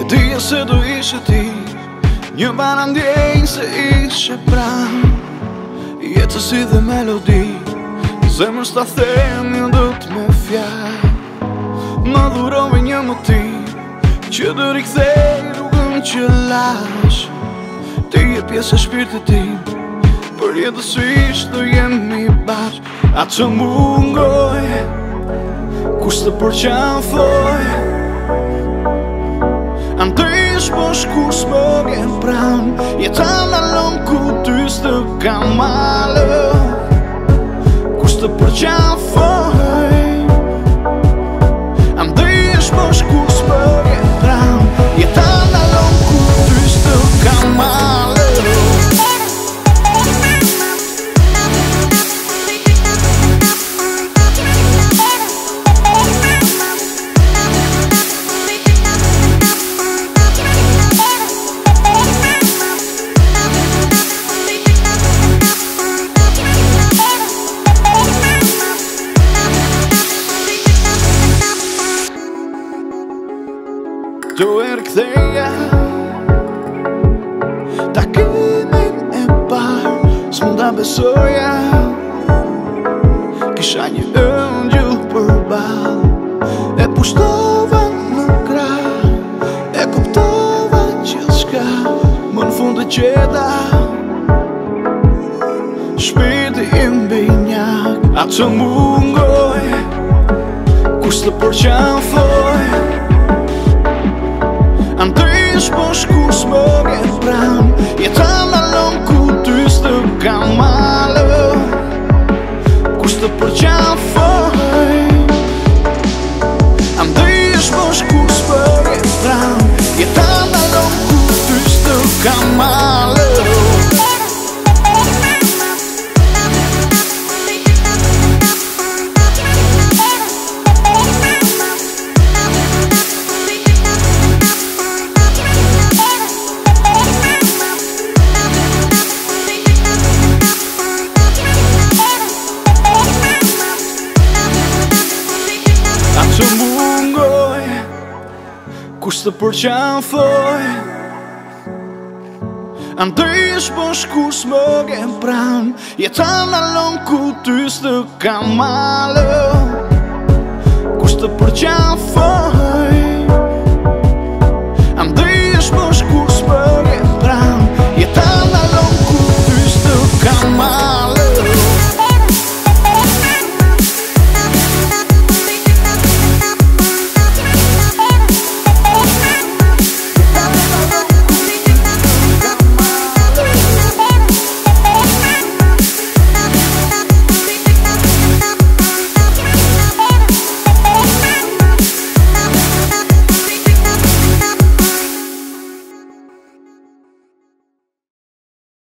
E dhije se do ishe ti Një banan djejnë se ishe pram Jetës i dhe melodi Zemër s'ta them një dhët me fja Më dhurove një moti Që dhe rikëthe rrugën që lash Ti e pjesë e shpirti ti Për jetës ishtë dhe jemi bash A të mungoj Kus të përqan floj më shkurs më e pran Je ta në lëmë ku ty së të kamale Kus të përqafë Do er këtheja Ta kimin e par Së mund të besoja Kisha një ëndju për bal E pushtova në kra E kuptova që shka Më në fund të qeta Shpiti im bëjnjak A të mungoj Kus të përqan fa the por já foi. Të mungoj Kus të përqan foj Andrish po shkus më gen Jeta në lom ku ty së të kamalë Kus të përqan